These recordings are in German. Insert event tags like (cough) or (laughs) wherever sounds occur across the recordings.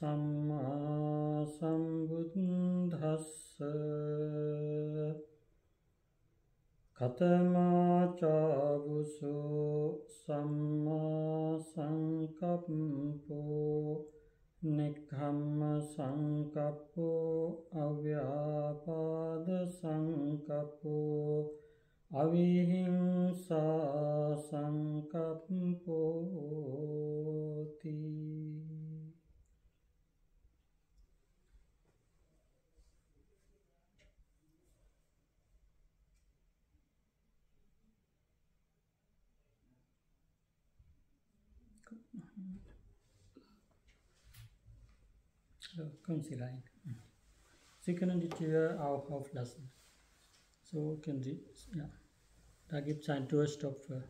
සම්මා සම්බුද්ධස්ස කතමාචාවුසෝ සම්මා සංකප්පෝ නෙක්හම්ම සංකප්පෝ අව්‍යාපාද සංකප්පෝ අවිහිංසා සංකප්පෝතිී Können Sie rein. Sie können die Tür auch auflassen. So können Sie, ja. Da gibt es einen Türstopfer.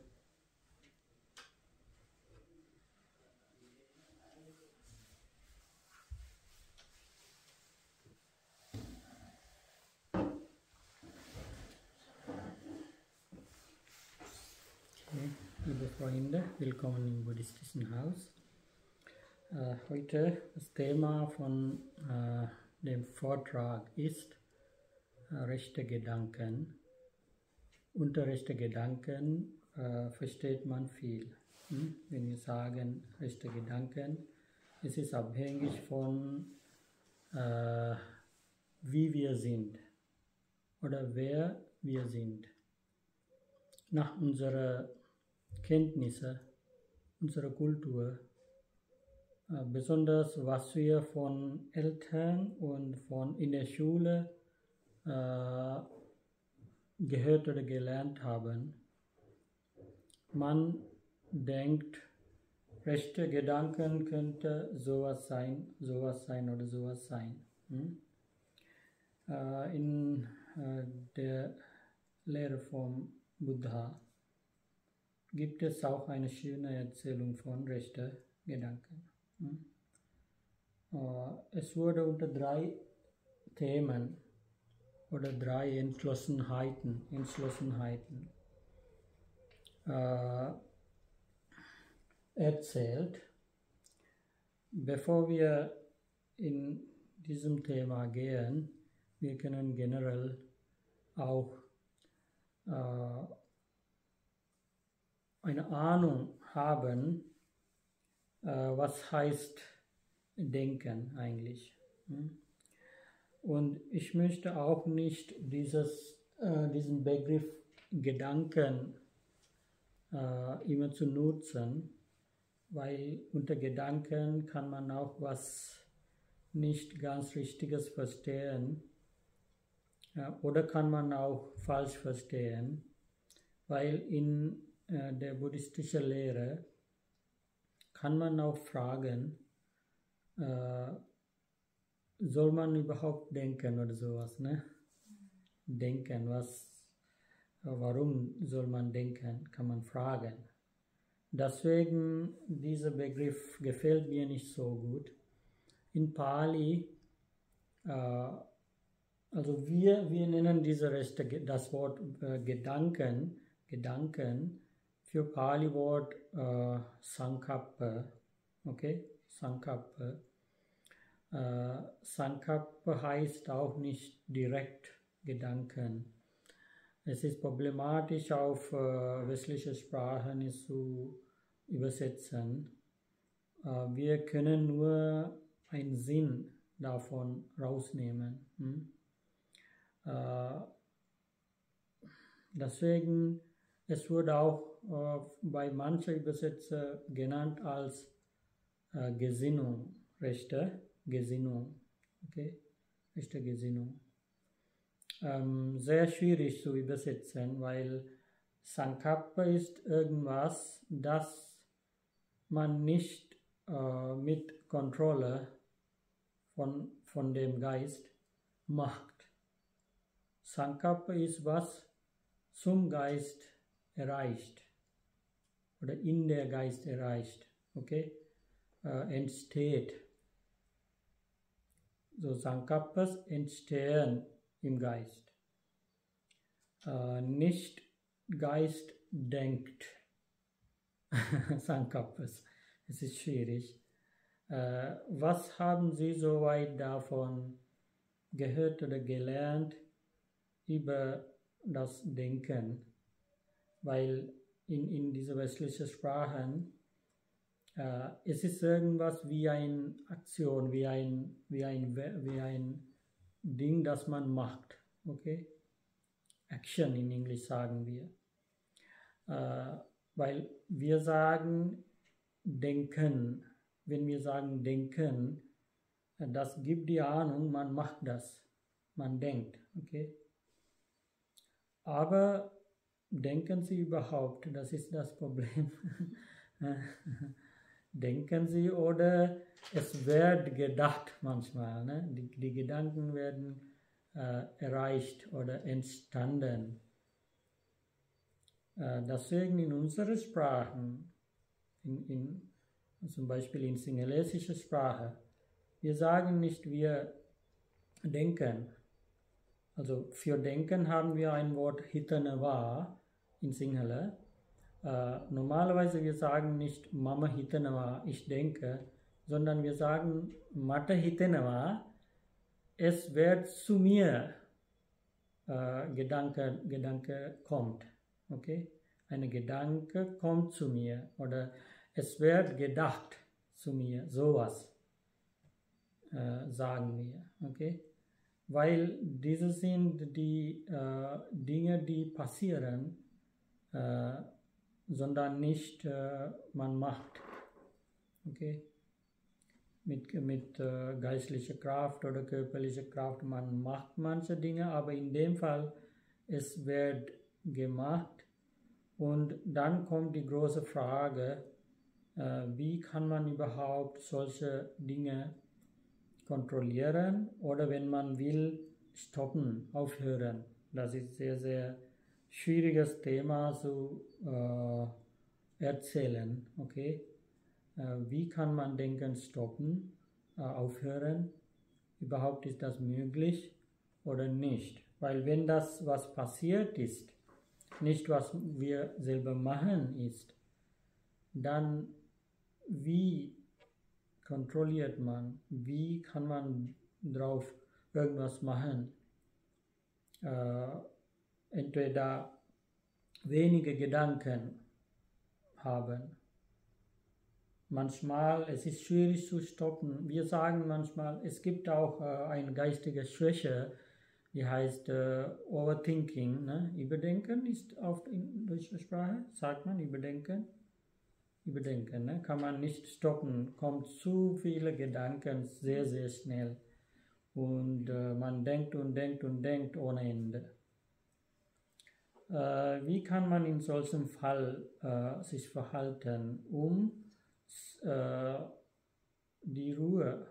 Okay, liebe Freunde, willkommen im buddhistischen Haus. Äh, heute das Thema von äh, dem Vortrag ist äh, rechte Gedanken. Unter rechte Gedanken äh, versteht man viel. Hm? Wenn wir sagen rechte Gedanken, es ist abhängig von äh, wie wir sind oder wer wir sind. Nach unserer Kenntnisse, unserer Kultur, besonders was wir von Eltern und von in der Schule äh, gehört oder gelernt haben. Man denkt, rechte Gedanken könnte sowas sein, sowas sein oder sowas sein. Hm? Äh, in äh, der Lehre vom Buddha gibt es auch eine schöne Erzählung von rechten Gedanken. Hm? Äh, es wurde unter drei Themen oder drei Entschlossenheiten, Entschlossenheiten äh, erzählt. Bevor wir in diesem Thema gehen, wir können generell auch äh, eine Ahnung haben, was heißt denken eigentlich. Hm? Und ich möchte auch nicht dieses, äh, diesen Begriff Gedanken äh, immer zu nutzen, weil unter Gedanken kann man auch was nicht ganz Richtiges verstehen oder kann man auch falsch verstehen, weil in äh, der buddhistischen Lehre kann man auch fragen, äh, soll man überhaupt denken oder sowas, ne? Denken, was, warum soll man denken, kann man fragen. Deswegen, dieser Begriff gefällt mir nicht so gut. In Pali, äh, also wir, wir nennen diese Reste, das Wort äh, Gedanken, Gedanken, für Pali-Wort äh, Sankappa, okay, Sankappa. Äh, Sankappa heißt auch nicht direkt Gedanken. Es ist problematisch auf äh, westliche Sprachen zu übersetzen. Äh, wir können nur einen Sinn davon rausnehmen. Hm? Äh, deswegen, es wurde auch bei manchen Übersetzer genannt als äh, Gesinnung, rechte Gesinnung. Okay? Rechte Gesinnung. Ähm, sehr schwierig zu übersetzen, weil Sankappa ist irgendwas, das man nicht äh, mit Kontrolle von, von dem Geist macht. Sankappa ist was zum Geist erreicht oder in der Geist erreicht, okay, äh, entsteht. So Sankappas entstehen im Geist. Äh, nicht Geist denkt. (laughs) Sankappas. Es ist schwierig. Äh, was haben Sie soweit davon gehört oder gelernt über das Denken? Weil in, in dieser westlichen Sprachen äh, es ist irgendwas wie eine Aktion, wie ein, wie, ein, wie ein Ding, das man macht. Okay? Action in Englisch sagen wir. Äh, weil wir sagen denken. Wenn wir sagen denken, das gibt die Ahnung, man macht das. Man denkt. Okay? Aber denken Sie überhaupt? Das ist das Problem. (laughs) denken Sie oder es wird gedacht manchmal. Ne? Die, die Gedanken werden äh, erreicht oder entstanden. Äh, deswegen in unseren Sprachen, in, in, zum Beispiel in singalesischer Sprache, wir sagen nicht, wir denken. Also für denken haben wir ein Wort Hitanava in Sinhala. Äh, normalerweise wir sagen nicht Mama Hitanava, ich denke, sondern wir sagen Mata Hitanava, es wird zu mir äh, Gedanke, Gedanke kommt. Okay? Ein Gedanke kommt zu mir oder es wird gedacht zu mir, sowas äh, sagen wir. Okay? Weil diese sind die äh, Dinge, die passieren, äh, sondern nicht äh, man macht. Okay? Mit, mit äh, geistlicher Kraft oder körperlicher Kraft, man macht manche Dinge, aber in dem Fall, es wird gemacht und dann kommt die große Frage, äh, wie kann man überhaupt solche Dinge kontrollieren oder wenn man will, stoppen, aufhören. Das ist sehr, sehr schwieriges Thema zu äh, erzählen. Okay? Äh, wie kann man Denken stoppen, äh, aufhören? Überhaupt ist das möglich oder nicht? Weil wenn das, was passiert ist, nicht was wir selber machen ist, dann wie kontrolliert man, wie kann man drauf irgendwas machen? Äh, entweder wenige Gedanken haben. Manchmal, es ist schwierig zu stoppen. Wir sagen manchmal, es gibt auch äh, eine geistige Schwäche, die heißt äh, Overthinking. Ne? Überdenken ist auf in deutscher Sprache, sagt man Überdenken. Überdenken, ne? kann man nicht stoppen, kommt zu viele Gedanken sehr, sehr schnell. Und äh, man denkt und denkt und denkt ohne Ende. Äh, wie kann man in solchem Fall äh, sich verhalten, um äh, die Ruhe,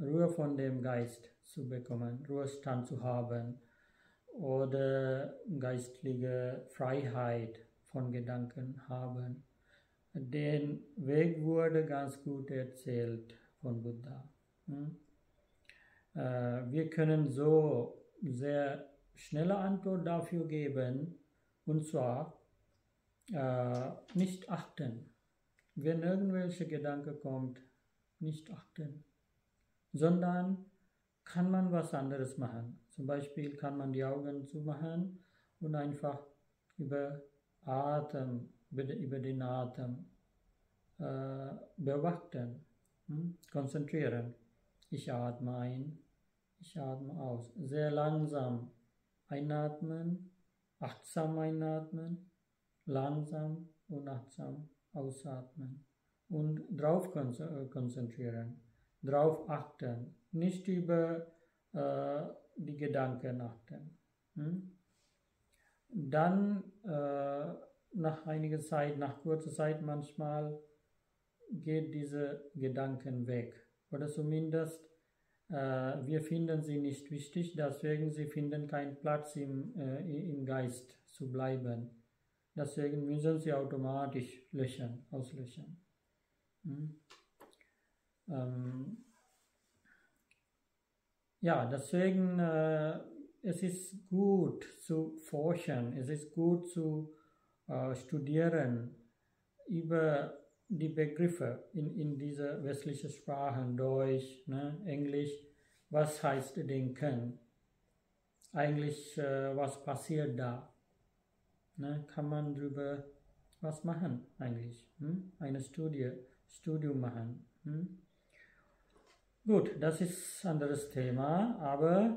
Ruhe von dem Geist zu bekommen, Ruhestand zu haben oder geistliche Freiheit von Gedanken haben. Den Weg wurde ganz gut erzählt von Buddha. Hm? Äh, wir können so sehr schnelle Antwort dafür geben, und zwar äh, nicht achten. Wenn irgendwelche Gedanke kommt, nicht achten, sondern kann man was anderes machen. Zum Beispiel kann man die Augen zumachen und einfach über Atem, über den Atem äh, beobachten, hm? konzentrieren. Ich atme ein, ich atme aus. Sehr langsam einatmen achtsam einatmen, langsam und achtsam ausatmen und drauf äh, konzentrieren, drauf achten, nicht über äh, die Gedanken achten. Hm? Dann äh, nach einiger Zeit, nach kurzer Zeit manchmal geht diese Gedanken weg oder zumindest wir finden sie nicht wichtig, deswegen sie finden keinen Platz im, äh, im Geist zu bleiben. Deswegen müssen sie automatisch löschen, auslöschen. Hm? Ähm, ja, deswegen äh, es ist gut zu forschen, es ist gut zu äh, studieren über die Begriffe in, in dieser westlichen Sprachen, Deutsch, ne, Englisch, was heißt denken? Eigentlich, äh, was passiert da? Ne, kann man darüber was machen eigentlich? Hm? Eine Studie, Studium machen. Hm? Gut, das ist ein anderes Thema, aber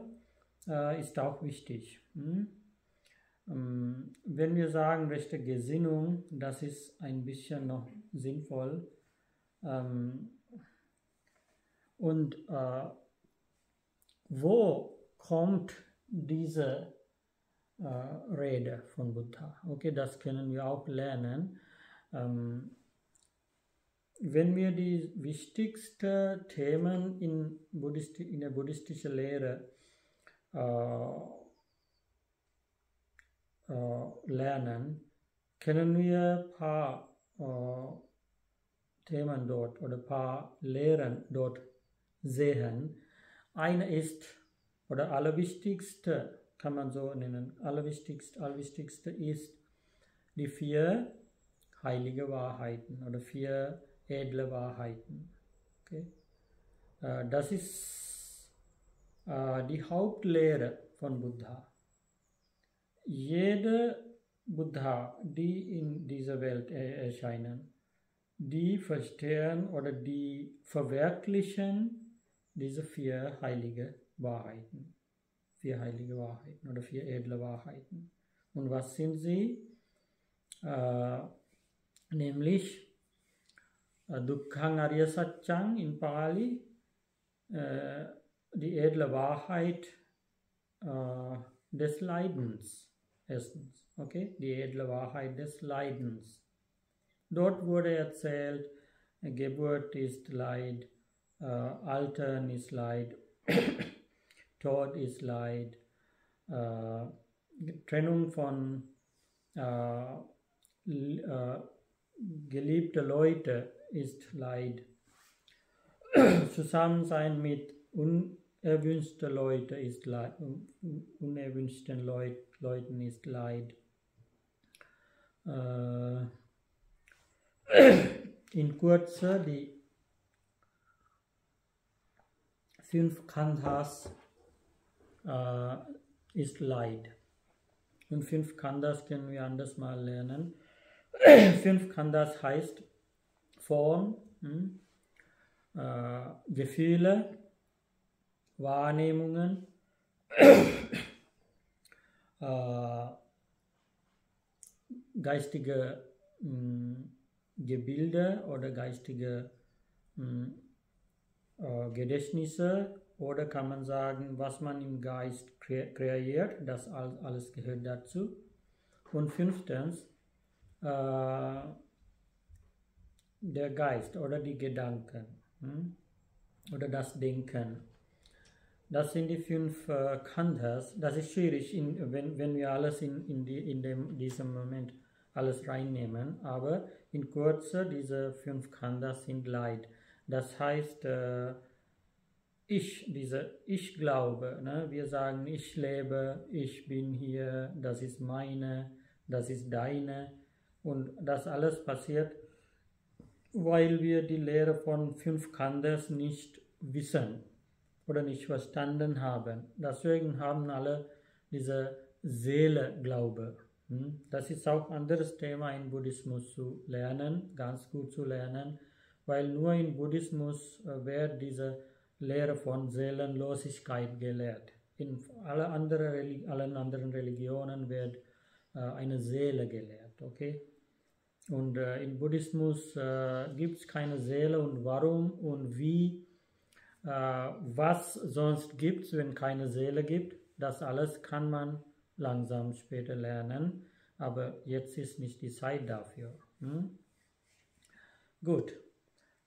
äh, ist auch wichtig. Hm? Ähm, wenn wir sagen rechte Gesinnung, das ist ein bisschen noch sinnvoll. Ähm, und äh, wo kommt diese äh, Rede von Buddha? Okay, das können wir auch lernen. Ähm, wenn wir die wichtigsten Themen in, Buddhist in der buddhistischen Lehre äh, äh, lernen, können wir ein paar Themen dort oder paar Lehren dort sehen. Eine ist, oder allerwichtigste, kann man so nennen, allerwichtigste, allerwichtigste ist die vier heilige Wahrheiten oder vier edle Wahrheiten. Okay? Das ist die Hauptlehre von Buddha. Jede Buddha, die in dieser Welt erscheinen, die verstehen oder die verwirklichen diese vier heilige Wahrheiten. Vier heilige Wahrheiten oder vier edle Wahrheiten. Und was sind sie? Äh, nämlich äh, Dukkhang Arya Satchang in Pali, äh, die edle Wahrheit äh, des Leidens. Erstens, okay, die edle Wahrheit des Leidens. Dort wurde erzählt, Geburt ist Leid, äh, Altern ist Leid, (coughs) Tod ist Leid, äh, Trennung von äh, äh, geliebte Leute ist Leid, (coughs) Zusammensein mit unerwünschten Leuten ist Leid, unerwünschten Leut, Leuten ist Leid. Äh, in Kürze die fünf Khandhas äh, ist Leid. Und fünf Khandhas können wir anders mal lernen. (clears throat) fünf Khandhas heißt Form, hm, äh, Gefühle, Wahrnehmungen, (clears throat) äh, geistige mh, hm, Gebilde oder geistige mh, hm, äh, Gedächtnisse oder kann man sagen, was man im Geist kre kreiert, das alles gehört dazu. Und fünftens, äh, der Geist oder die Gedanken hm? oder das Denken. Das sind die fünf äh, Khandhas. Das ist schwierig, in, wenn, wenn wir alles in, in, die, in dem, diesem Moment alles reinnehmen. Aber in Kürze, diese fünf Khandhas sind Leid. Das heißt, äh, ich, diese Ich glaube. Ne? Wir sagen, ich lebe, ich bin hier, das ist meine, das ist deine. Und das alles passiert, weil wir die Lehre von fünf Khandhas nicht wissen oder nicht verstanden haben. Deswegen haben alle diese Seele-Glaube. Hm? Das ist auch ein anderes Thema im Buddhismus zu lernen, ganz gut zu lernen, weil nur im Buddhismus äh, wird diese Lehre von Seelenlosigkeit gelehrt. In alle andere, allen anderen Religionen wird äh, eine Seele gelehrt. Okay? Und äh, im Buddhismus gibt es keine Seele und warum und wie was sonst gibt es, wenn keine Seele gibt. Das alles kann man langsam später lernen, aber jetzt ist nicht die Zeit dafür. Hm? Gut.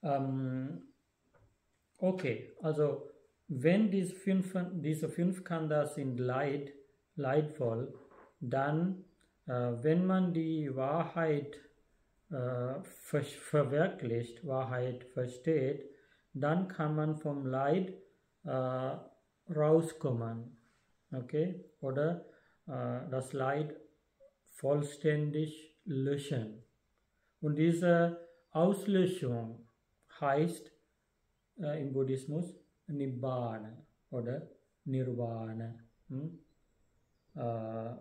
Ähm, okay, also wenn diese fünf, diese fünf Khandas sind leid, leidvoll, dann, äh, wenn man die Wahrheit äh, ver verwirklicht, Wahrheit versteht, dann kann man vom Leid äh, rauskommen. Okay? Oder äh, das Leid vollständig löschen. Und diese Auslöschung heißt äh, im Buddhismus Nibbana oder Nirvana. Hm? Äh,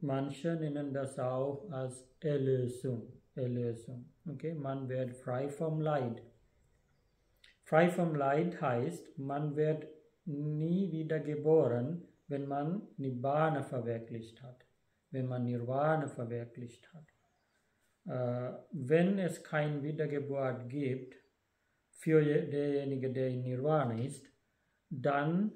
manche nennen das auch als Erlösung. Erlösung. Okay? Man wird frei vom Leid. Frei vom Leid heißt, man wird nie wieder geboren, wenn man Nibbana verwirklicht hat, wenn man Nirvana verwirklicht hat. Äh, wenn es kein Wiedergeburt gibt für derjenige, der in Nirvana ist, dann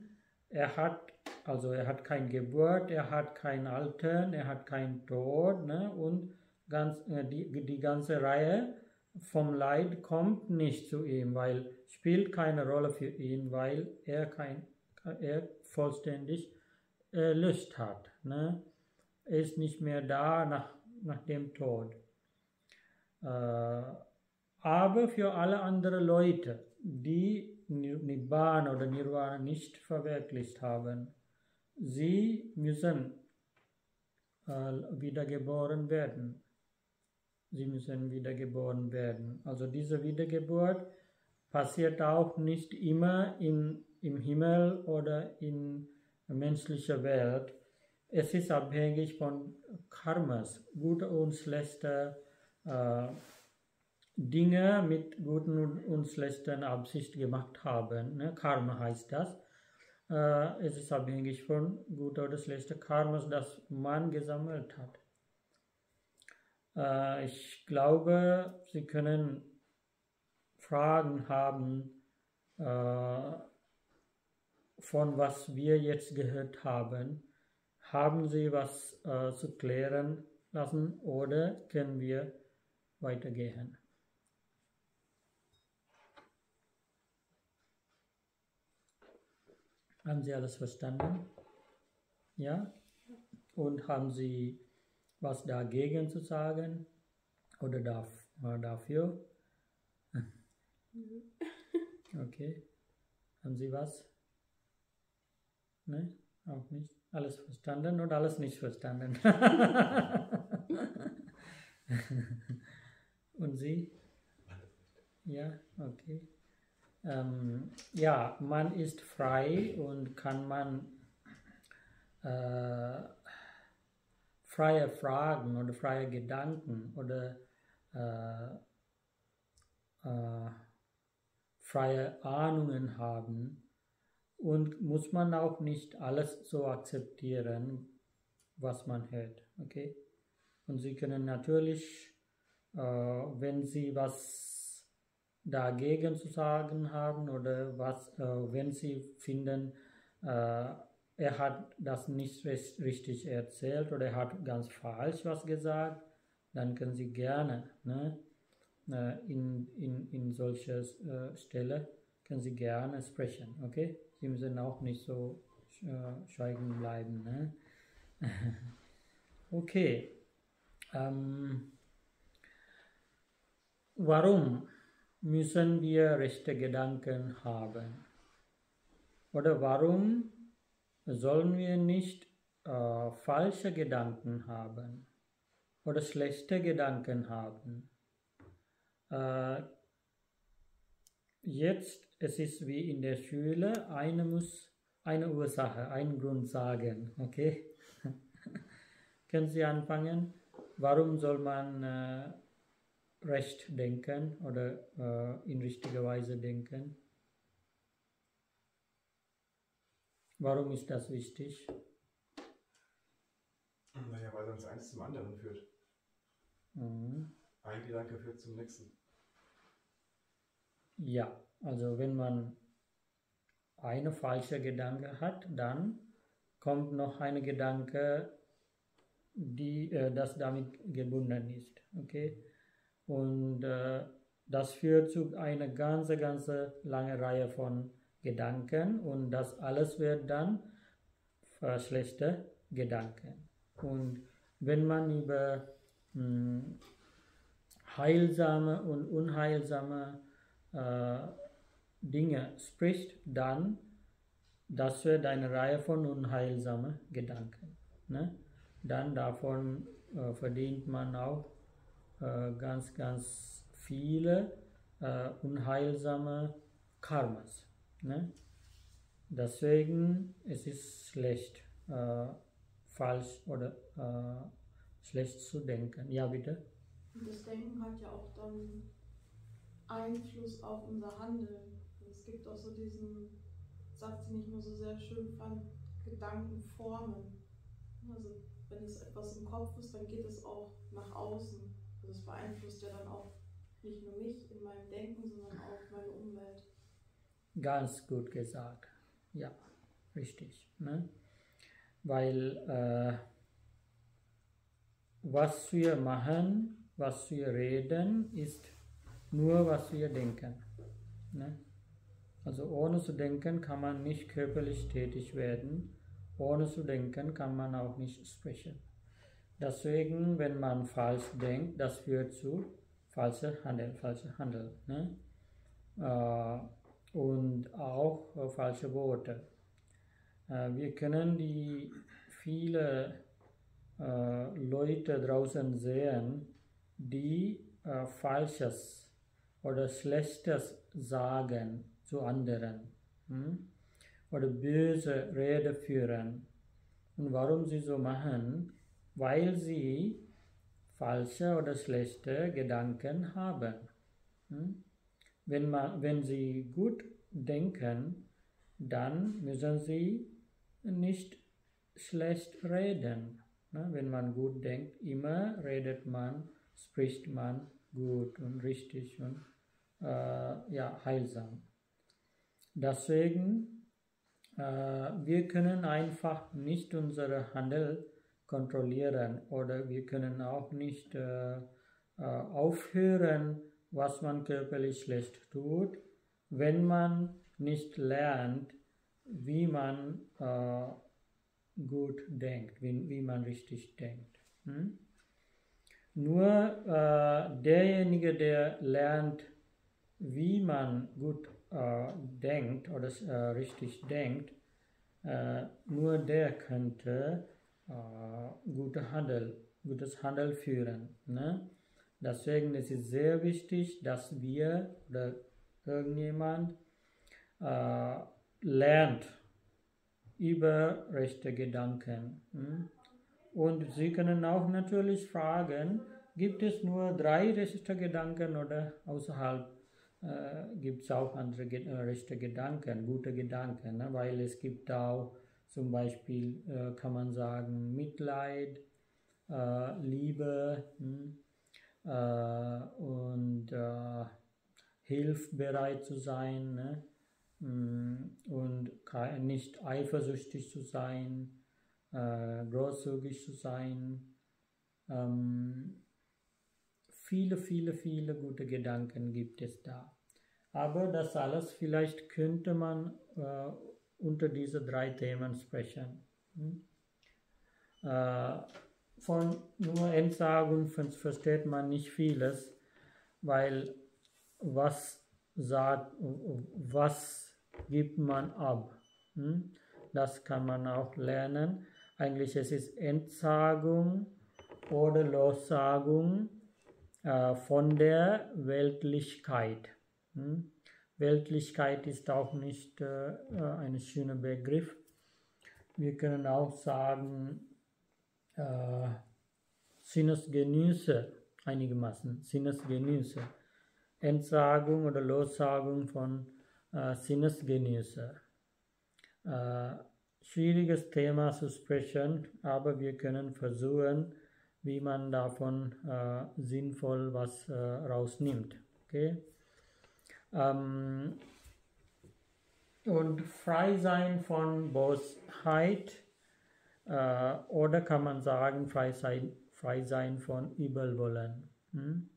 er hat also er hat keine Geburt, er hat kein Altern, er hat keinen Tod ne? und ganz, äh, die, die ganze Reihe vom Leid kommt nicht zu ihm, weil spielt keine Rolle für ihn, weil er kein er vollständig erlöst hat. Ne? Er ist nicht mehr da nach, nach dem Tod. Äh, aber für alle anderen Leute, die Nibbana oder Nirvana nicht verwirklicht haben, sie müssen äh, wiedergeboren werden. Sie müssen wiedergeboren werden. Also diese Wiedergeburt passiert auch nicht immer in, im Himmel oder in menschlicher Welt. Es ist abhängig von Karmas, gute und schlechte äh, Dinge mit guten und schlechten Absicht gemacht haben. Ne? Karma heißt das. Äh, es ist abhängig von guter oder schlechter Karmas, das man gesammelt hat. Äh, ich glaube, Sie können Fragen haben, äh, von was wir jetzt gehört haben. Haben Sie was äh, zu klären lassen oder können wir weitergehen? Haben Sie alles verstanden? Ja? Und haben Sie was dagegen zu sagen? Oder dafür? Okay. Haben Sie was? Nein? Auch nicht? Alles verstanden und alles nicht verstanden? (laughs) und Sie? Ja, okay. Ähm, ja, man ist frei und kann man äh, freie Fragen oder freie Gedanken oder äh, äh, freie Ahnungen haben und muss man auch nicht alles so akzeptieren, was man hört. Okay? Und Sie können natürlich, äh, wenn Sie was dagegen zu sagen haben oder was, äh, wenn sie finden, äh, er hat das nicht richtig erzählt oder er hat ganz falsch was gesagt, dann können sie gerne ne, äh, in, in, in solcher äh, Stelle können sie gerne sprechen, okay? Sie müssen auch nicht so äh, schweigen bleiben, ne? (laughs) okay. Ähm, warum? müssen wir rechte Gedanken haben? Oder warum sollen wir nicht äh, falsche Gedanken haben oder schlechte Gedanken haben? Äh, jetzt, es ist wie in der Schule, eine muss eine Ursache, einen Grund sagen, okay? (laughs) Können Sie anfangen? Warum soll man äh, recht denken oder äh, in richtiger Weise denken. Warum ist das wichtig? Naja, weil sonst eins zum anderen führt. Mhm. Ein Gedanke führt zum nächsten. Ja, also wenn man eine falsche Gedanke hat, dann kommt noch ein Gedanke, die, äh, das damit gebunden ist. Okay? Und äh, das führt zu einer ganz, ganz lange Reihe von Gedanken und das alles wird dann schlechte Gedanken. Und wenn man über mh, hm, heilsame und unheilsame äh, Dinge spricht, dann das wird eine Reihe von unheilsamen Gedanken. Ne? Dann davon äh, verdient man auch äh, ganz, ganz viele äh, unheilsame Karmas. Ne? Deswegen es ist schlecht, äh, falsch oder äh, schlecht zu denken. Ja, bitte. Das Denken hat ja auch dann Einfluss auf unser Handeln. Es gibt auch so diesen Satz, den ich nur so sehr schön fand, Gedanken formen. Also wenn es etwas im Kopf ist, dann geht es auch nach außen. Also es beeinflusst ja dann auch nicht nur mich in meinem Denken, sondern auch meine Umwelt. Ganz gut gesagt. Ja, richtig. Ne? Weil äh, was wir machen, was wir reden, ist nur, was wir denken. Ne? Also ohne zu denken kann man nicht körperlich tätig werden. Ohne zu denken kann man auch nicht sprechen. Deswegen, wenn man falsch denkt, das führt zu falscher Handel, falscher Handel. Ne? Äh, und auch falsche Worte. Äh, wir können die viele äh, Leute draußen sehen, die äh, Falsches oder Schlechtes sagen zu anderen hm? oder böse Rede führen. Und warum sie so machen? Weil sie falsche oder schlechte Gedanken haben. Hm? Wenn, man, wenn sie gut denken, dann müssen sie nicht schlecht reden. Ne? Wenn man gut denkt, immer redet man, spricht man gut und richtig und äh, ja, heilsam. Deswegen, äh, wir können einfach nicht unsere Handel kontrollieren oder wir können auch nicht äh, äh, aufhören, was man körperlich schlecht tut, wenn man nicht lernt, wie man äh, gut denkt, wie, wie man richtig denkt. Hm? Nur äh, derjenige, der lernt, wie man gut äh, denkt oder äh, richtig denkt, äh, nur der könnte äh, gute Handel, gutes Handel führen. Ne? Deswegen ist es sehr wichtig, dass wir oder irgendjemand äh, lernt über rechte Gedanken. Hm? Und Sie können auch natürlich fragen, gibt es nur drei rechte Gedanken oder außerhalb äh, gibt es auch andere äh, rechte Gedanken, gute Gedanken, ne? weil es gibt auch zum Beispiel, äh, kann man sagen, Mitleid, äh, Liebe hm? Äh, und äh, hilfbereit zu sein ne? hm, und nicht eifersüchtig zu sein, großzügig zu sein. Ähm, viele, viele, viele gute Gedanken gibt es da. Aber das alles vielleicht könnte man äh, unter diese drei Themen sprechen. Hm? Äh, von nur Entsagung versteht man nicht vieles, weil was sagt, was gibt man ab? Hm? Das kann man auch lernen. Eigentlich es ist Entsagung oder Lossagung äh, von der Weltlichkeit. Hm? Weltlichkeit ist auch nicht äh, äh, ein schöner Begriff. Wir können auch sagen, äh, Sinnesgenüsse einigermaßen, Sinnesgenüsse. Entsagung oder Lossagung von äh, Sinnesgenüsse. Äh, schwieriges Thema zu sprechen, aber wir können versuchen, wie man davon äh, sinnvoll was äh, rausnimmt. Okay? Ähm, und frei sein von Bosheit oder kann man sagen, frei sein, frei sein von Übelwollen. Hm?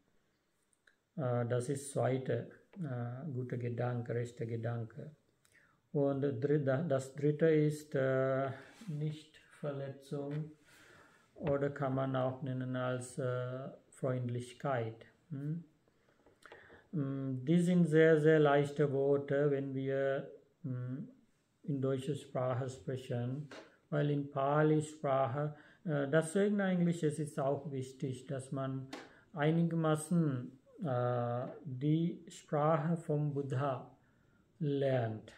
Äh, das ist zweite äh, gute Gedanke, rechte Gedanke. Und das dritte ist äh, Nichtverletzung oder kann man auch nennen als äh, Freundlichkeit. Hm? Mm, die sind sehr, sehr leichte Worte, wenn wir hm, in deutscher Sprache sprechen, weil in Pali-Sprache, äh, deswegen eigentlich es ist auch wichtig, dass man einigermaßen äh, die Sprache vom Buddha lernt.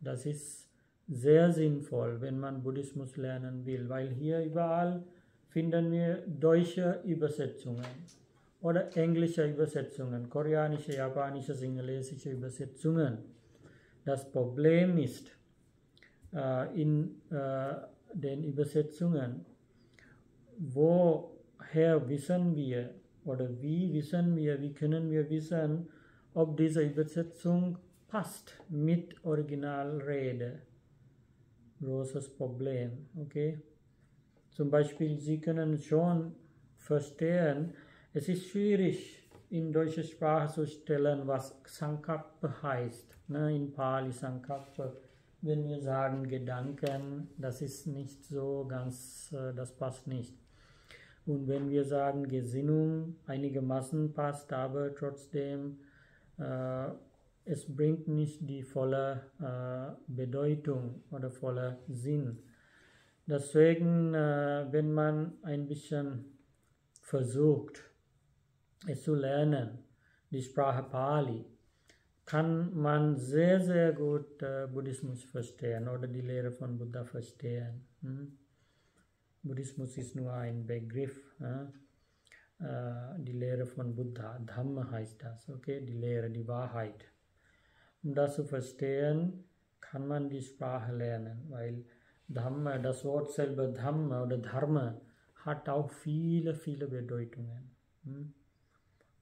Das ist sehr sinnvoll, wenn man Buddhismus lernen will, weil hier überall finden wir deutsche Übersetzungen oder englische Übersetzungen, koreanische, japanische, singalesische Übersetzungen. Das Problem ist äh, in äh, den Übersetzungen, woher wissen wir oder wie wissen wir, wie können wir wissen, ob diese Übersetzung passt mit Originalrede. Großes Problem, okay? Zum Beispiel, Sie können schon verstehen, es ist schwierig in deutscher Sprache zu stellen, was Sankappa heißt. Ne? In Pali Sankappa, wenn wir sagen Gedanken, das ist nicht so ganz, äh, das passt nicht. Und wenn wir sagen Gesinnung, einigermaßen passt, aber trotzdem äh, es bringt nicht die volle äh, Bedeutung oder volle Sinn. Deswegen, äh, wenn man ein bisschen versucht, es zu lernen, die Sprache Pali, kann man sehr, sehr gut äh, Buddhismus verstehen oder die Lehre von Buddha verstehen. Hm? Buddhismus ist nur ein Begriff. Äh? die Lehre von Buddha, Dhamma heißt das, okay? Die Lehre, die Wahrheit. Um das zu verstehen, kann man die Sprache lernen, weil Dhamma, das Wort selber Dhamma oder Dharma hat auch viele, viele Bedeutungen. Hm?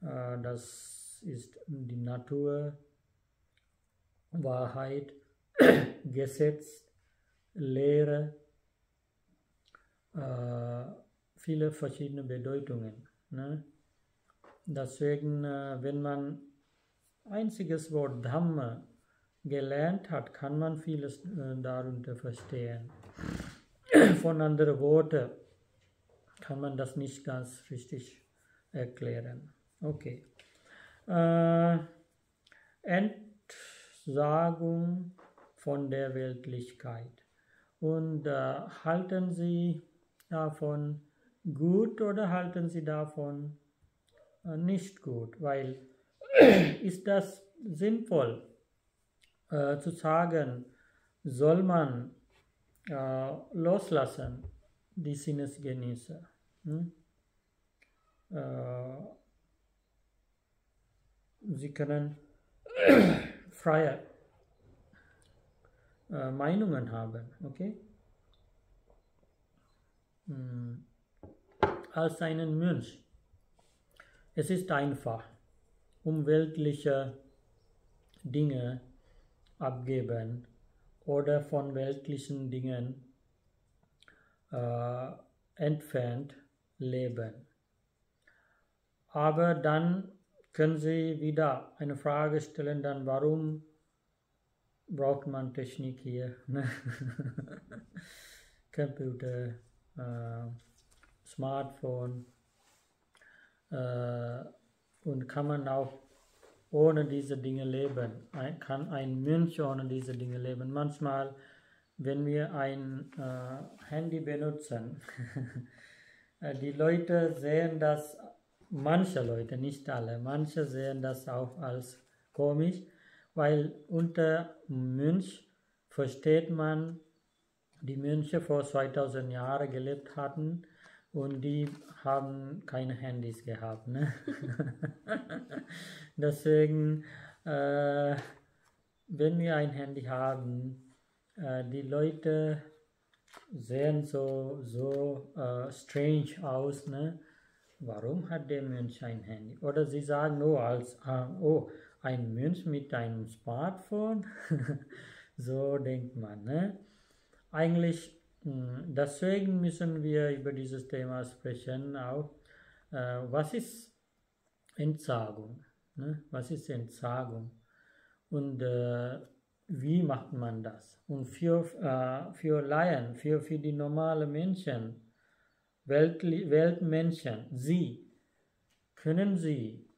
Äh, das ist die Natur, Wahrheit, (clears throat) Gesetz, Lehre, äh, viele verschiedene Bedeutungen. Ne? Deswegen, äh, wenn man einziges Wort Dhamma gelernt hat, kann man vieles äh, darunter verstehen. (clears throat) Von anderen Worten kann man das nicht ganz richtig erklären. Okay. Äh, Entsagung von der Weltlichkeit. Und äh, halten Sie davon gut oder halten Sie davon äh, nicht gut? Weil (clears throat) ist das sinnvoll äh, zu sagen, soll man äh, loslassen, die Sinnesgenießer? Hm? Äh, sie können freie äh, Meinungen haben, okay? Hm. Als einen Mönch. Es ist einfach um weltliche Dinge abgeben oder von weltlichen Dingen äh, entfernt leben. Aber dann können Sie wieder eine Frage stellen, dann warum braucht man Technik hier? (laughs) Computer, äh, Smartphone, äh, und kann man auch ohne diese Dinge leben. Ein, kann ein Mönch ohne diese Dinge leben. Manchmal, wenn wir ein äh, Handy benutzen, (laughs) äh, die Leute sehen das, manche Leute, nicht alle, manche sehen das auch als komisch, weil unter Mönch versteht man, die Mönche vor 2000 Jahren gelebt hatten und die haben keine Handys gehabt. Ne? (laughs) Deswegen, äh, wenn wir ein Handy haben, äh, die Leute sehen so, so äh, strange aus. Ne? Warum hat der Mensch ein Handy? Oder sie sagen, oh, als, äh, oh ein Mensch mit einem Smartphone. (laughs) so denkt man. Ne? Eigentlich hm, deswegen müssen wir über dieses Thema sprechen, auch äh, was ist Entsagung? Ne? Was ist Entsagung? Und äh, wie macht man das? Und für, äh, für Laien, für, für die normalen Menschen, Welt, Weltmenschen, sie, können sie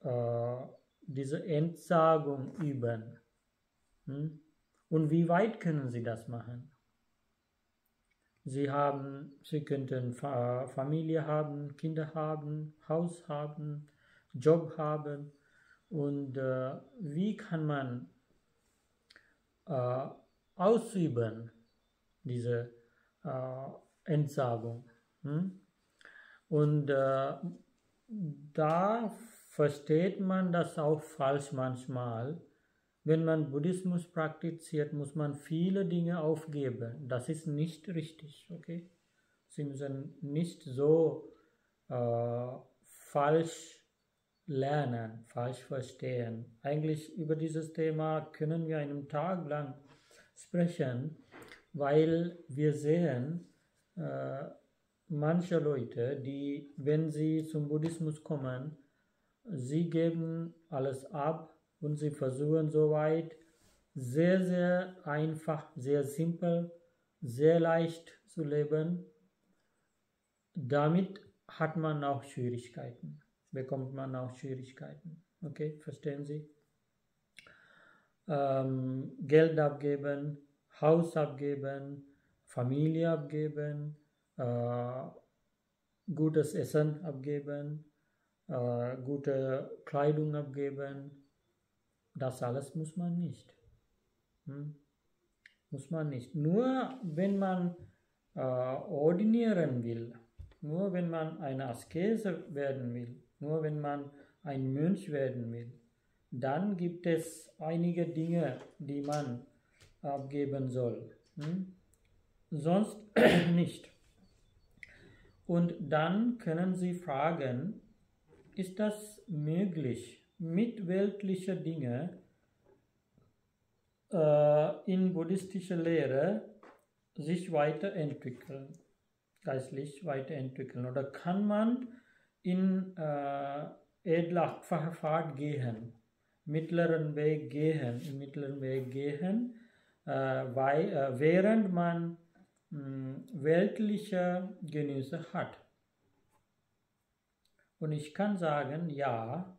äh, diese Entsagung üben? Hm? Und wie weit können sie das machen? Sie haben, sie könnten Familie haben, Kinder haben, Haus haben, Job haben. Und äh, wie kann man äh, ausüben diese äh, Entsagung? Hm? Und äh, da versteht man das auch falsch manchmal wenn man Buddhismus praktiziert, muss man viele Dinge aufgeben. Das ist nicht richtig, okay? Sie müssen nicht so äh, falsch lernen, falsch verstehen. Eigentlich über dieses Thema können wir einen Tag lang sprechen, weil wir sehen, äh, manche Leute, die, wenn sie zum Buddhismus kommen, sie geben alles ab, und sie versuchen soweit sehr, sehr einfach, sehr simpel, sehr leicht zu leben. Damit hat man auch Schwierigkeiten, bekommt man auch Schwierigkeiten. Okay, verstehen Sie? Ähm, Geld abgeben, Haus abgeben, Familie abgeben, äh, gutes Essen abgeben, äh, gute Kleidung abgeben, das alles muss man nicht. Hm? Muss man nicht. Nur wenn man äh, ordinieren will, nur wenn man eine Askese werden will, nur wenn man ein Mönch werden will, dann gibt es einige Dinge, die man abgeben soll. Hm? Sonst (clears throat) nicht. Und dann können Sie fragen, ist das möglich? mit weltlicher Dinge äh, in buddhistischer Lehre sich weiterentwickeln, geistlich weiterentwickeln? Oder kann man in äh, edler Fahrt gehen, mittleren Weg gehen, im mittleren Weg gehen, äh, weil, äh, während man weltliche Genüsse hat? Und ich kann sagen, ja,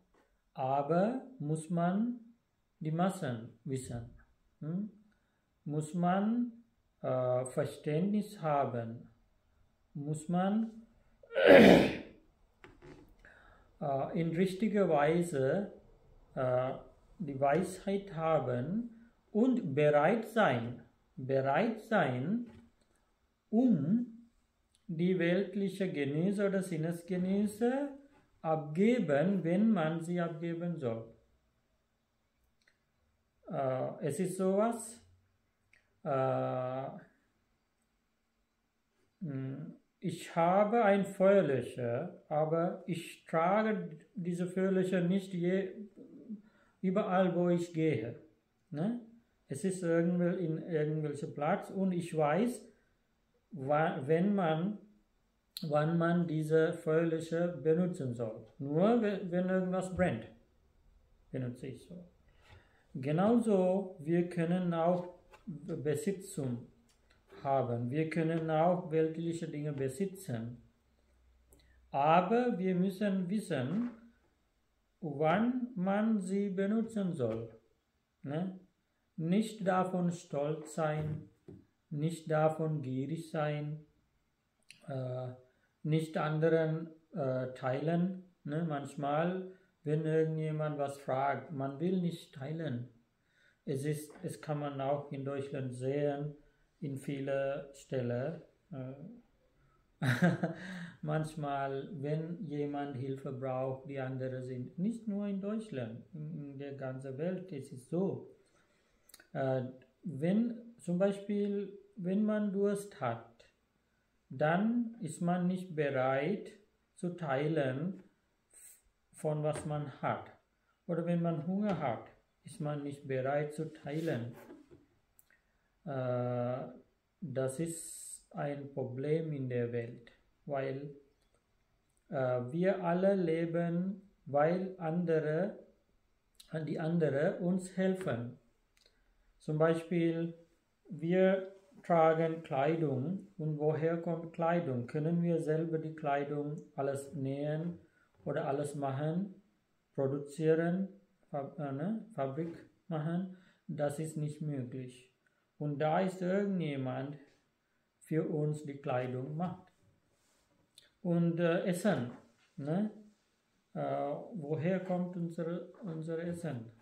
aber muss man die Massen wissen. Hm? Muss man äh, Verständnis haben. Muss man (coughs) äh, in richtiger Weise äh, die Weisheit haben und bereit sein, bereit sein, um die weltliche Genese oder Sinnesgenese abgeben, wenn man sie abgeben soll. Äh, es ist sowas, äh, ich habe ein Feuerlöcher, aber ich trage diese Feuerlöcher nicht je, überall, wo ich gehe. Ne? Es ist irgendwo in irgendwelchem Platz und ich weiß, wenn man wann man diese Feuerlöscher benutzen soll. Nur wenn irgendwas brennt, benutze ich so. Genauso, wir können auch Besitzung haben. Wir können auch weltliche Dinge besitzen. Aber wir müssen wissen, wann man sie benutzen soll. Ne? Nicht davon stolz sein, nicht davon gierig sein, äh, nicht anderen äh, teilen. Ne? Manchmal, wenn irgendjemand was fragt, man will nicht teilen. Es, ist, es kann man auch in Deutschland sehen, in vielen Stellen. Äh, (laughs) manchmal, wenn jemand Hilfe braucht, die anderen sind, nicht nur in Deutschland, in der ganzen Welt ist es so. Äh, wenn zum Beispiel, wenn man Durst hat, dann ist man nicht bereit zu teilen von was man hat. Oder wenn man Hunger hat, ist man nicht bereit zu teilen. Äh, das ist ein Problem in der Welt, weil äh, wir alle leben, weil andere, die anderen uns helfen. Zum Beispiel, wir tragen Kleidung und woher kommt Kleidung? Können wir selber die Kleidung alles nähen oder alles machen, produzieren, äh, ne? Fabrik machen? Das ist nicht möglich. Und da ist irgendjemand, für uns die Kleidung macht. Und äh, Essen, ne? Äh, woher kommt unsere, unser Essen?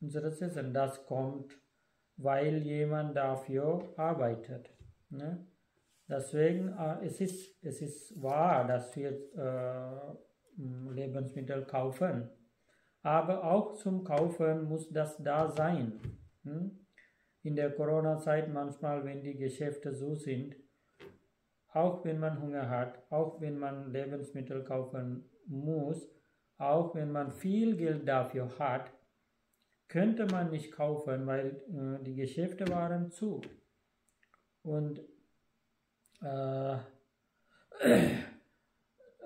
Unser Essen, das kommt weil jemand dafür arbeitet. Ne? Deswegen äh, es ist es ist wahr, dass wir äh, Lebensmittel kaufen, aber auch zum Kaufen muss das da sein. Hm? In der Corona-Zeit manchmal, wenn die Geschäfte so sind, auch wenn man Hunger hat, auch wenn man Lebensmittel kaufen muss, auch wenn man viel Geld dafür hat, könnte man nicht kaufen, weil äh, die Geschäfte waren zu. Und äh, (clears throat) äh,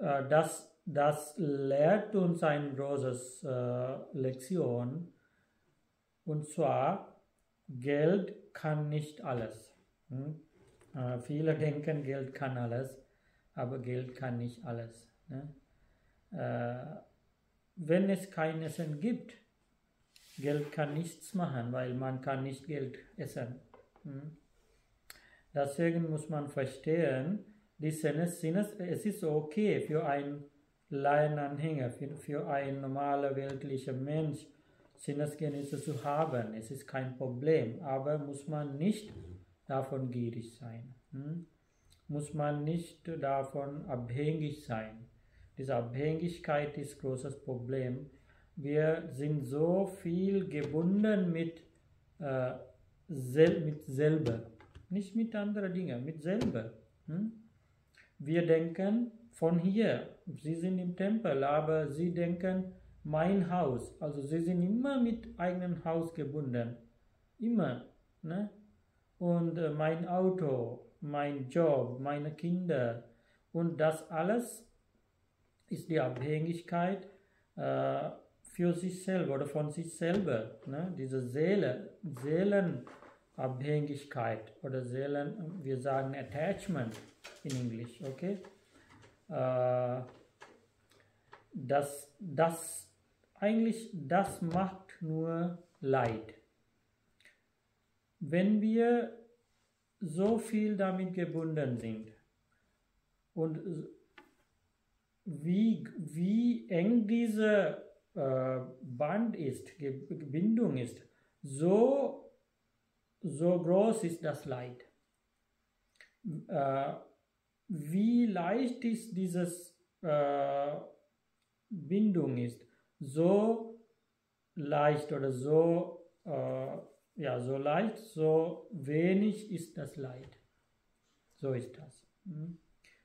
das, das lehrt uns eine große äh, Lektion. Und zwar, Geld kann nicht alles. Hm? Äh, viele denken, Geld kann alles, aber Geld kann nicht alles. Ne? Äh, wenn es kein Essen gibt, Geld kann nichts machen, weil man kann nicht Geld essen. Hm? Deswegen muss man verstehen, die Sinnes, es ist okay für einen Laienanhänger, für, für einen normaler weltlicher Mensch, Sinnesgenießer zu haben. Es ist kein Problem, aber muss man nicht davon gierig sein. Hm? Muss man nicht davon abhängig sein. Diese Abhängigkeit ist ein großes Problem wir sind so viel gebunden mit, äh, sel mit selber, nicht mit anderen Dingen, mit selber. Hm? Wir denken von hier, sie sind im Tempel, aber sie denken mein Haus, also sie sind immer mit eigenem Haus gebunden, immer. Ne? Und äh, mein Auto, mein Job, meine Kinder und das alles ist die Abhängigkeit äh, für sich selber oder von sich selber. Ne? Diese Seele, Seelenabhängigkeit oder Seelen, wir sagen Attachment in Englisch, okay? Äh, das, das, eigentlich, das macht nur Leid. Wenn wir so viel damit gebunden sind und wie, wie eng diese äh, Band ist, Bindung ist, so, so groß ist das Leid. Äh, wie leicht ist dieses äh, Bindung ist, so leicht oder so, äh, ja, so leicht, so wenig ist das Leid. So ist das. Hm?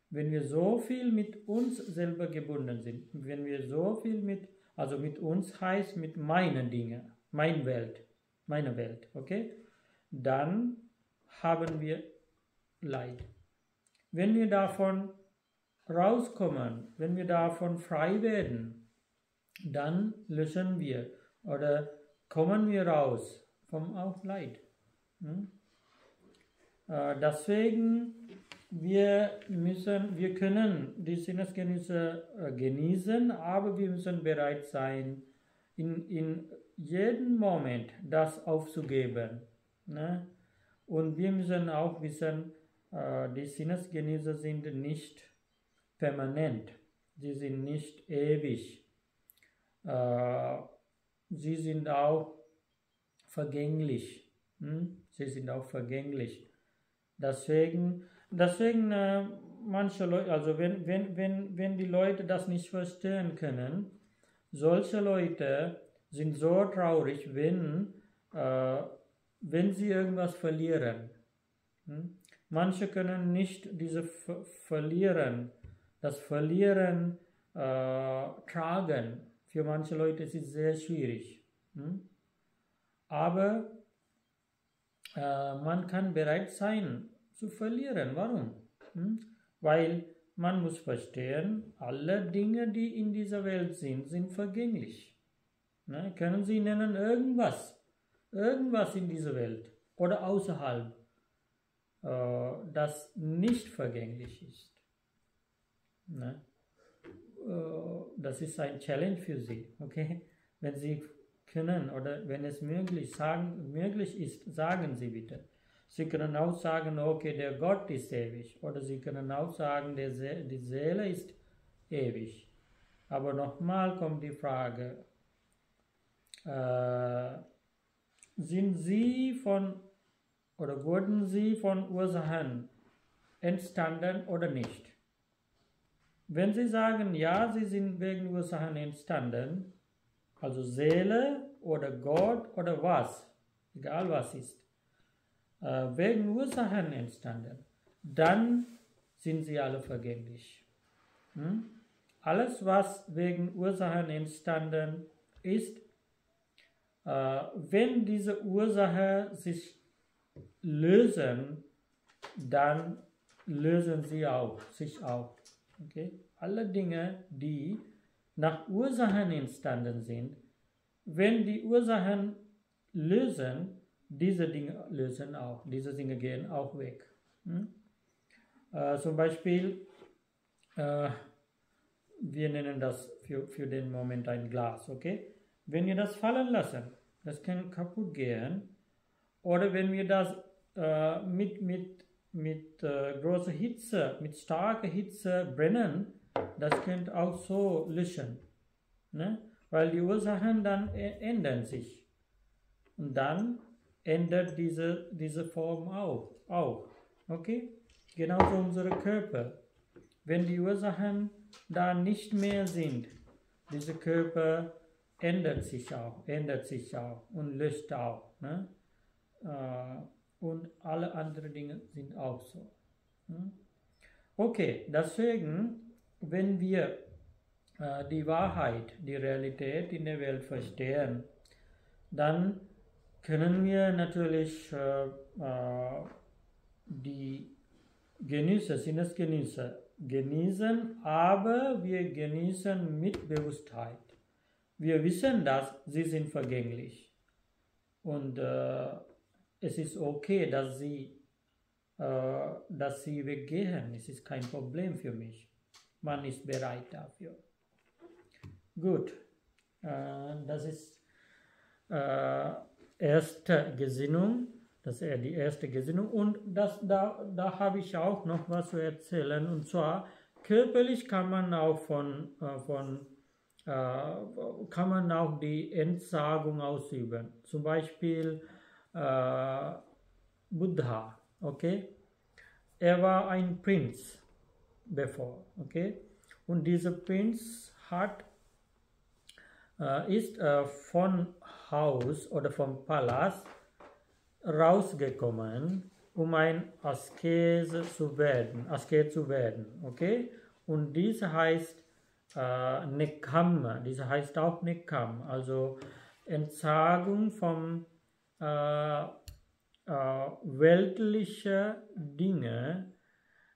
Wenn wir so viel mit uns selber gebunden sind, wenn wir so viel mit also mit uns heißt mit meinen Dingen, mein Welt, meine Welt, okay? Dann haben wir Leid. Wenn wir davon rauskommen, wenn wir davon frei werden, dann lösen wir oder kommen wir raus vom Leid. Hm? Äh, deswegen wir müssen, wir können die Sinnesgenüsse äh, genießen, aber wir müssen bereit sein, in, in jedem Moment das aufzugeben. Ne? Und wir müssen auch wissen, äh, die Sinnesgenießer sind nicht permanent, sie sind nicht ewig. Äh, sie sind auch vergänglich. Hm? Sie sind auch vergänglich. Deswegen deswegen äh, manche Leute, also wenn, wenn, wenn, wenn die Leute das nicht verstehen können, solche Leute sind so traurig, wenn, äh, wenn sie irgendwas verlieren. Hm? Manche können nicht diese Ver Verlieren, das Verlieren äh, tragen. Für manche Leute ist es sehr schwierig. Hm? Aber äh, man kann bereit sein, zu verlieren. Warum? Hm? Weil man muss verstehen, alle Dinge, die in dieser Welt sind, sind vergänglich. Ne? Können Sie nennen irgendwas? irgendwas in dieser Welt oder außerhalb, äh, das nicht vergänglich ist. Ne? Äh, das ist ein Challenge für Sie, okay? Wenn Sie können oder wenn es möglich, sagen, möglich ist, sagen Sie bitte. Sie können auch sagen, okay, der Gott ist ewig. Oder Sie können auch sagen, See die Seele ist ewig. Aber nochmal kommt die Frage, äh, sind Sie von oder wurden Sie von Ursachen entstanden oder nicht? Wenn Sie sagen, ja, Sie sind wegen Ursachen entstanden, also Seele oder Gott oder was, egal was ist, äh, wegen Ursachen entstanden, dann sind sie alle vergänglich. Hm? Alles, was wegen Ursachen entstanden ist, äh, wenn diese Ursache sich lösen, dann lösen sie auch, sich auch. Okay? Alle Dinge, die nach Ursachen entstanden sind, wenn die Ursachen lösen, diese Dinge lösen auch, diese Dinge gehen auch weg. Hm? Äh, zum Beispiel, äh, wir nennen das für, für den Moment ein Glas, okay? Wenn wir das fallen lassen, das kann kaputt gehen. Oder wenn wir das äh, mit, mit, mit äh, großer Hitze, mit starker Hitze brennen, das könnte auch so löschen. Ne? Weil die Ursachen dann ändern sich. Und dann ändert diese, diese Form auch, auch. Okay? Genauso unsere Körper. Wenn die Ursachen da nicht mehr sind, dieser Körper ändert sich auch, ändert sich auch und löst auch. Ne? Äh, und alle anderen Dinge sind auch so. Ne? Okay, deswegen, wenn wir äh, die Wahrheit, die Realität in der Welt verstehen, dann können wir natürlich äh, äh, die Genüsse, Sinnesgenüsse genießen, aber wir genießen mit Bewusstheit. Wir wissen, dass sie sind vergänglich. Und äh, es ist okay, dass sie, äh, dass sie weggehen. Es ist kein Problem für mich. Man ist bereit dafür. Gut, äh, das ist äh, erste Gesinnung, das ist die erste Gesinnung und das, da, da habe ich auch noch was zu erzählen und zwar körperlich kann man auch von, äh, von äh, kann man auch die Entsagung ausüben. Zum Beispiel äh, Buddha, okay? Er war ein Prinz bevor, okay? Und dieser Prinz hat äh, ist äh, von Haus oder vom Palast rausgekommen, um ein Askese zu werden, Asket zu werden, okay? Und dies heißt äh, Nekam, diese heißt auch Nekam, also Entsagung von äh, äh, weltlichen Dingen,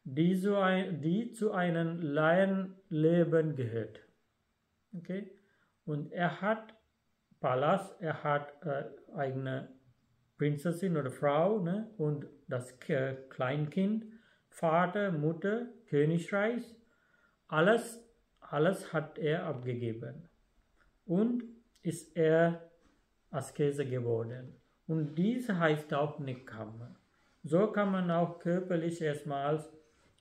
die zu, ein, die zu einem Laienleben gehört. Okay? Und er hat Palast, er hat äh, eigene Prinzessin oder Frau ne? und das Kleinkind, Vater, Mutter, Königreich, alles, alles hat er abgegeben. Und ist er Askese geworden. Und dies heißt auch Nikam. So kann man auch körperlich erstmals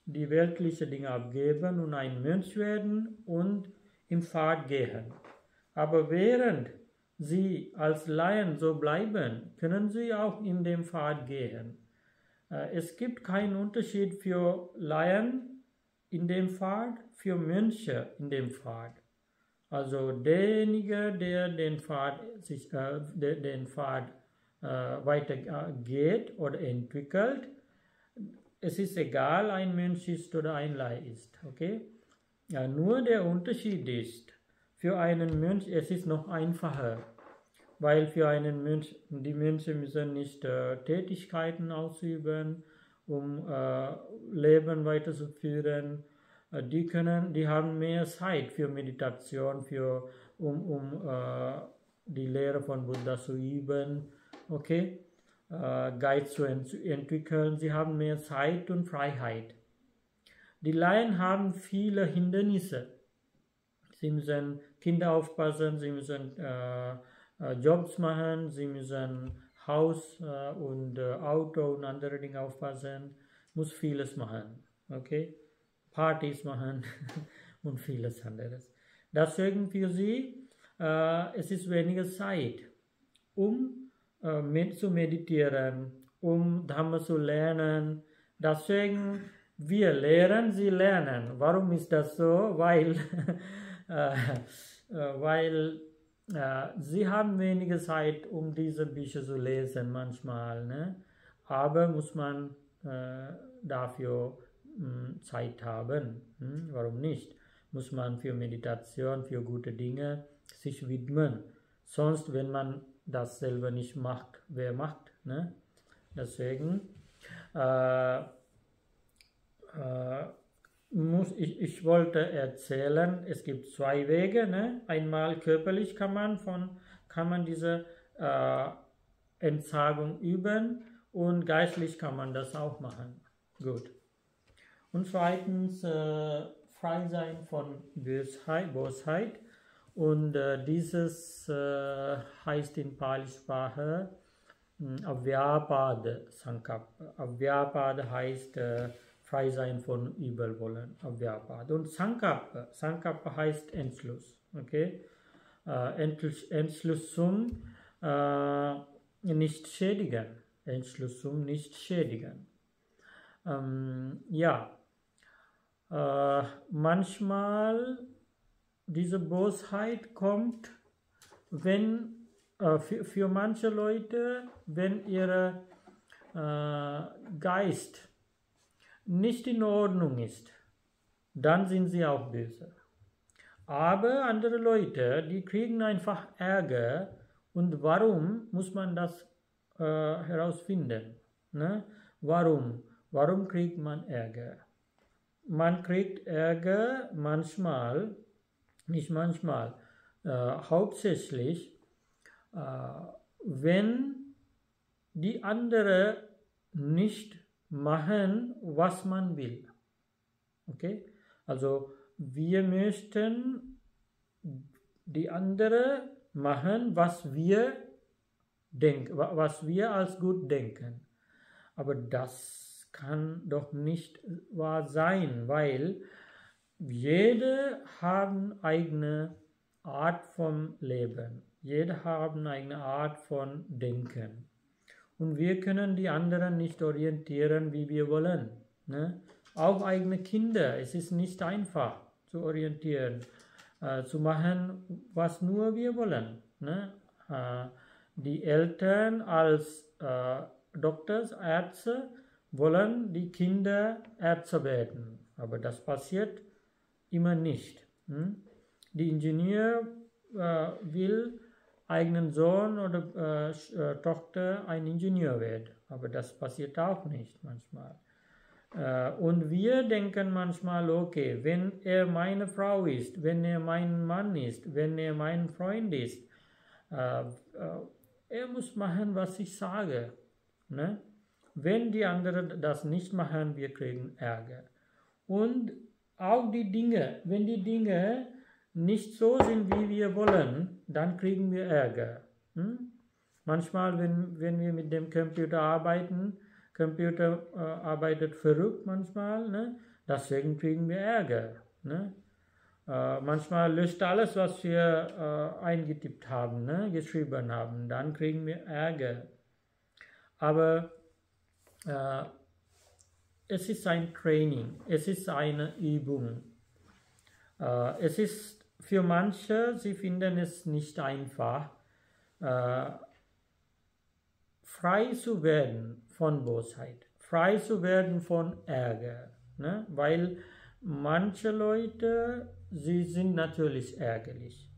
die weltlichen Dinge abgeben und ein Mönch werden und im Pfad gehen. Aber während sie als Laien so bleiben, können sie auch in dem Pfad gehen. Äh, es gibt keinen Unterschied für Laien in dem Pfad, für Mönche in dem Pfad. Also derjenige, der den Pfad, sich, äh, den Pfad äh, weiter geht oder entwickelt, es ist egal, ein Mönch ist oder ein Laie ist. Okay? Ja, nur der Unterschied ist, für einen Mönch es ist noch einfacher, weil für einen Mönch die Mönche müssen nicht äh, Tätigkeiten ausüben, um äh, Leben weiterzuführen. Äh, die können, die haben mehr Zeit für Meditation, für um, um äh, die Lehre von Buddha zu üben okay, äh, Geist zu, ent entwickeln. Sie haben mehr Zeit und Freiheit. Die Laien haben viele Hindernisse. Sie müssen Kinder aufpassen, sie müssen äh, äh, Jobs machen, sie müssen Haus äh, und äh, Auto und andere Dinge aufpassen, muss vieles machen, okay? Partys machen (laughs) und vieles anderes. Deswegen für sie, äh, es ist weniger Zeit, um äh, mit zu meditieren, um Dhamma zu lernen. Deswegen wir lehren, sie lernen. Warum ist das so? Weil, (laughs) äh, weil äh, sie haben wenige Zeit, um diese Bücher zu lesen manchmal. Ne? Aber muss man äh, dafür hm, Zeit haben. Hm? Warum nicht? Muss man für Meditation, für gute Dinge sich widmen. Sonst, wenn man das selber nicht macht, wer macht? Ne? Deswegen äh, äh, muss, ich, ich wollte erzählen, es gibt zwei Wege. Ne? Einmal körperlich kann man, von, kann man diese äh, Entsagung üben und geistlich kann man das auch machen. Gut. Und zweitens äh, frei sein von Bösheit. Bosheit. Und äh, dieses äh, heißt in Pali-Sprache hm, Avyapad Sankap. Avyapad heißt äh, frei sein von Übelwollen, Avyapad. Und Sankappa, Sankappa heißt Entschluss, okay? Äh, Entschluss zum äh, nicht schädigen, Entschluss zum nicht schädigen. Ähm, ja, äh, manchmal diese Bosheit kommt, wenn äh, für, für manche Leute, wenn ihr äh, Geist nicht in Ordnung ist, dann sind sie auch böse. Aber andere Leute, die kriegen einfach Ärger und warum muss man das äh, herausfinden? Ne? Warum? Warum kriegt man Ärger? Man kriegt Ärger manchmal, nicht manchmal, äh, hauptsächlich, äh, wenn die andere nicht machen, was man will. Okay? Also wir möchten die andere machen, was wir denken, was wir als gut denken. Aber das kann doch nicht wahr sein, weil jede haben eigene Art von Leben. Jede haben eine Art von Denken. Und wir können die anderen nicht orientieren, wie wir wollen. Ne? Auch eigene Kinder, es ist nicht einfach zu orientieren, äh, zu machen, was nur wir wollen. Ne? Äh, die Eltern als äh, Doktors, Ärzte wollen die Kinder Ärzte werden, aber das passiert immer nicht. Hm? Die Ingenieur äh, will eigenen Sohn oder äh, äh, Tochter ein Ingenieur wird. Aber das passiert auch nicht manchmal. Äh, und wir denken manchmal, okay, wenn er meine Frau ist, wenn er mein Mann ist, wenn er mein Freund ist, äh, äh, er muss machen, was ich sage. Ne? Wenn die anderen das nicht machen, wir kriegen Ärger. Und auch die Dinge, wenn die Dinge nicht so sind, wie wir wollen, dann kriegen wir Ärger. Hm? Manchmal, wenn, wenn wir mit dem Computer arbeiten, Computer äh, arbeitet verrückt manchmal, ne? deswegen kriegen wir Ärger. Ne? Äh, manchmal löscht alles, was wir äh, eingetippt haben, ne? geschrieben haben, dann kriegen wir Ärger. Aber äh, es ist ein Training, es ist eine Übung. Äh, es ist für manche, sie finden es nicht einfach, äh, frei zu werden von Bosheit, frei zu werden von Ärger. Ne? Weil manche Leute, sie sind natürlich ärgerlich.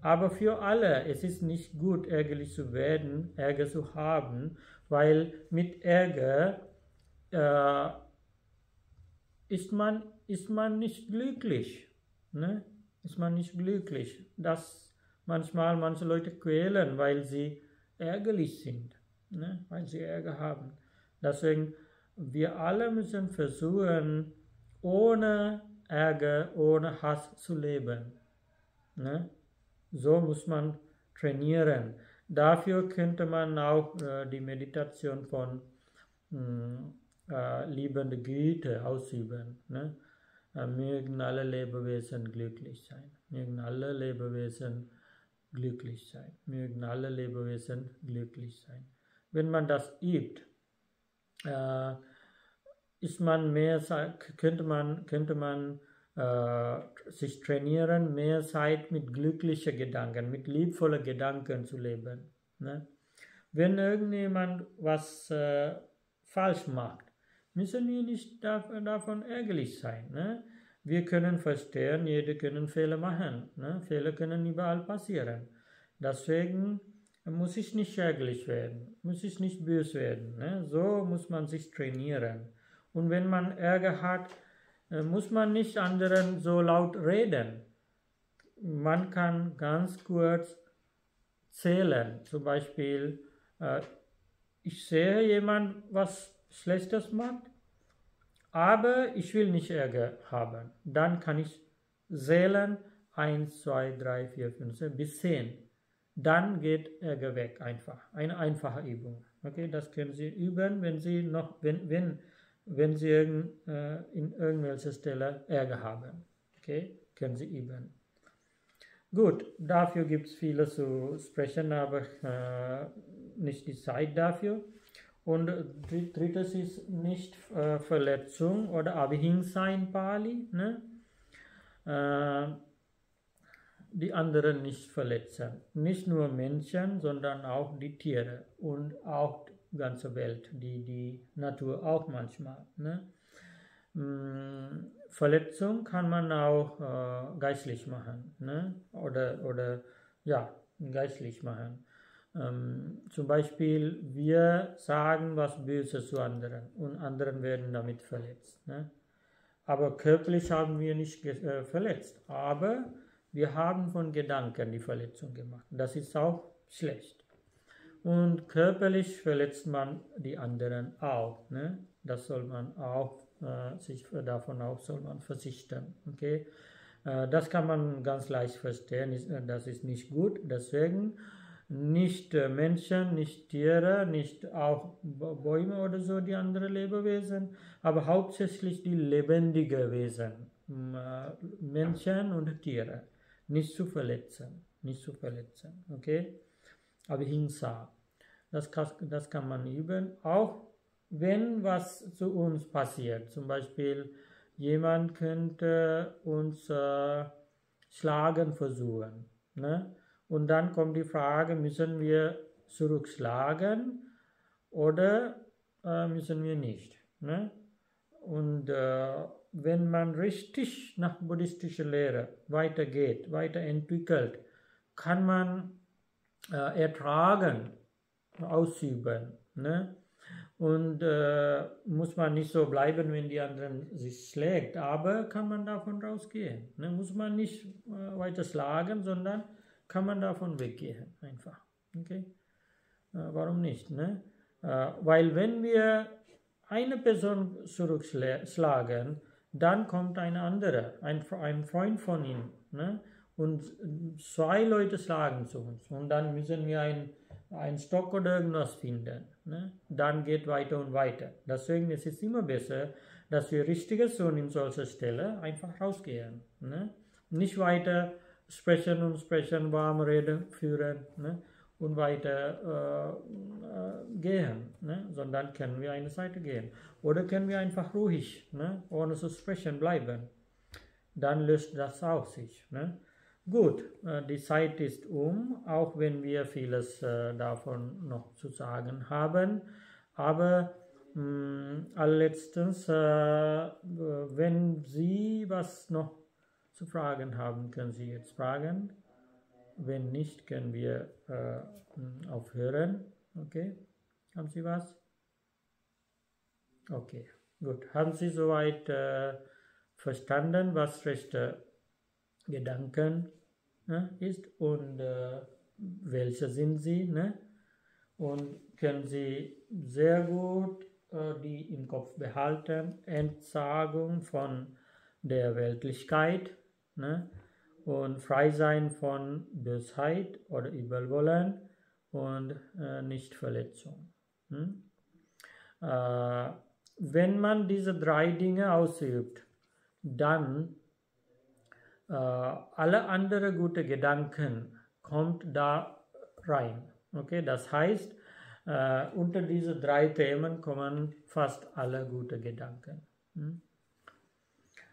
Aber für alle, es ist nicht gut, ärgerlich zu werden, Ärger zu haben, weil mit Ärger äh, ist, man, ist man nicht glücklich. Ne? Ist man nicht glücklich. Dass manchmal manche Leute quälen, weil sie ärgerlich sind. ne? weil sie Ärger haben. Deswegen, wir alle müssen versuchen, ohne Ärger, ohne Hass zu leben. Ne? So muss man trainieren. Dafür könnte man auch äh, die Meditation von mh, hm, äh, liebende Güte ausüben. Ne? Äh, mögen alle Lebewesen glücklich sein. Mögen alle Lebewesen glücklich sein. Mögen alle Lebewesen glücklich sein. Wenn man das übt, äh, ist man mehr, könnte man, könnte man äh, sich trainieren, mehr Zeit mit glücklichen Gedanken, mit liebvollen Gedanken zu leben. Ne? Wenn irgendjemand was äh, falsch macht, müssen wir nicht davon ärgerlich sein. Ne? Wir können verstehen, jeder können Fehler machen. Ne? Fehler können überall passieren. Deswegen muss ich nicht ärgerlich werden, muss ich nicht böse werden. Ne? So muss man sich trainieren. Und wenn man Ärger hat, äh, muss man nicht anderen so laut reden. Man kann ganz kurz zählen. Zum Beispiel, äh, ich sehe jemand, was Schlechtes macht, aber ich will nicht Ärger haben. Dann kann ich zählen 1, 2, 3, 4, 5, 6 bis 10. Dann geht Ärger weg einfach. Eine einfache Übung. Okay, das können Sie üben, wenn Sie noch, wenn, wenn wenn Sie irgend, äh, in irgendwelcher Stelle Ärger haben. Okay, können Sie üben. Gut, dafür gibt es viele zu sprechen, aber äh, nicht die Zeit dafür. Und drittes ist nicht äh, Verletzung oder Abhängigkeit in Pali. Ne? Äh, die anderen nicht verletzen. Nicht nur Menschen, sondern auch die Tiere und auch ganze Welt, die, die Natur auch manchmal. Ne? Mm, Verletzung kann man auch äh, geistlich machen ne? oder, oder ja, geistlich machen. Ähm, zum Beispiel, wir sagen was Böses zu anderen und anderen werden damit verletzt. Ne? Aber körperlich haben wir nicht äh, verletzt, aber wir haben von Gedanken die Verletzung gemacht. Das ist auch schlecht und körperlich verletzt man die anderen auch. Ne? Das soll man auch, äh, sich davon auch soll man verzichten. Okay? Äh, das kann man ganz leicht verstehen, äh, das ist nicht gut. Deswegen nicht äh, Menschen, nicht Tiere, nicht auch Bäume oder so, die anderen Lebewesen, aber hauptsächlich die lebendigen Wesen, äh, Menschen und Tiere, nicht zu verletzen, nicht zu verletzen. Okay? Abhingsa. Das, das kann man üben. Auch wenn was zu uns passiert. Zum Beispiel jemand könnte uns äh, schlagen versuchen. Ne? Und dann kommt die Frage, müssen wir zurückschlagen oder äh, müssen wir nicht. Ne? Und äh, wenn man richtig nach buddhistischer Lehre weitergeht, weiterentwickelt, kann man äh, ertragen, ausüben. Ne? Und äh, muss man nicht so bleiben, wenn die anderen sich schlägt, aber kann man davon rausgehen. Ne? Muss man nicht äh, weiter schlagen, sondern kann man davon weggehen, einfach. Okay? Äh, warum nicht? Ne? Äh, weil wenn wir eine Person zurückschlagen, dann kommt eine andere, ein, ein Freund von ihm. Ne? Und zwei Leute schlagen zu uns. Und dann müssen wir ein ein Stock oder irgendwas finden. Ne? Dann geht weiter und weiter. Deswegen ist es immer besser, dass wir richtiges tun in solcher Stelle, einfach rausgehen. Ne? Nicht weiter sprechen und sprechen, warme Rede führen ne? und weiter äh, äh, gehen, ne? sondern können wir eine Seite gehen. Oder können wir einfach ruhig, ne? ohne zu sprechen, bleiben. Dann löst das auch sich. Ne? Gut, äh, die Zeit ist um, auch wenn wir vieles äh, davon noch zu sagen haben. Aber mh, mm, allerletztens, äh, wenn Sie was noch zu fragen haben, können Sie jetzt fragen. Wenn nicht, können wir äh, aufhören. Okay, haben Sie was? Okay, gut. Haben Sie soweit äh, verstanden, was rechte Gedanken ne, ist und äh, welche sind sie. Ne? und können Sie sehr gut äh, die im Kopf behalten. Entsagung von der Weltlichkeit ne? und frei sein von Bösheit oder Übelwollen und äh, Nichtverletzung. Hm? Äh, wenn man diese drei Dinge ausübt, dann äh, alle anderen gute Gedanken kommt da rein. Okay, das heißt, äh, unter diese drei Themen kommen fast alle gute Gedanken. Hm?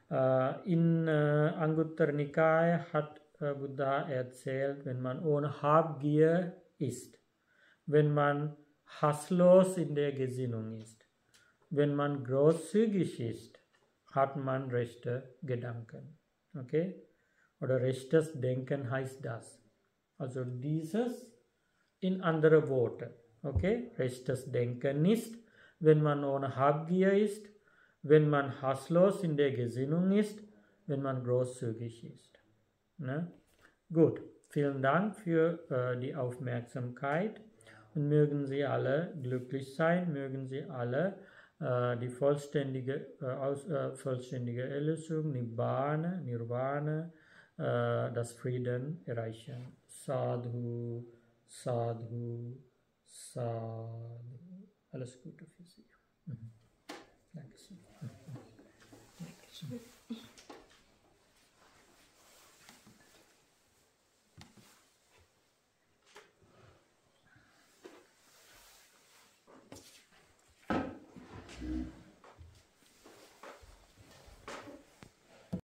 Äh, in äh, Anguttara Nikaya hat äh, Buddha erzählt, wenn man ohne Habgier ist, wenn man hasslos in der Gesinnung ist, wenn man großzügig ist, hat man rechte Gedanken. Okay? Oder rechtes Denken heißt das. Also dieses in andere Worte. Okay? Rechtes Denken ist, wenn man ohne Habgier ist, wenn man hasslos in der Gesinnung ist, wenn man großzügig ist. Ne? Gut, vielen Dank für äh, die Aufmerksamkeit und mögen Sie alle glücklich sein, mögen Sie alle äh, die vollständige, äh, aus, äh, vollständige Erlösung, Nibbana, Nirvana, äh, das Frieden erreichen. Sadhu, Sadhu, Sadhu. Alles Gute für Sie. with